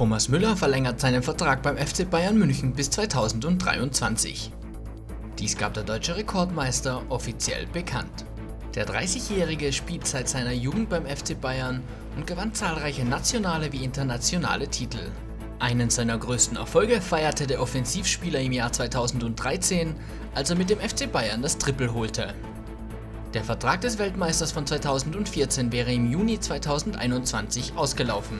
Thomas Müller verlängert seinen Vertrag beim FC Bayern München bis 2023. Dies gab der deutsche Rekordmeister offiziell bekannt. Der 30-Jährige spielt seit seiner Jugend beim FC Bayern und gewann zahlreiche nationale wie internationale Titel. Einen seiner größten Erfolge feierte der Offensivspieler im Jahr 2013, als er mit dem FC Bayern das Triple holte. Der Vertrag des Weltmeisters von 2014 wäre im Juni 2021 ausgelaufen.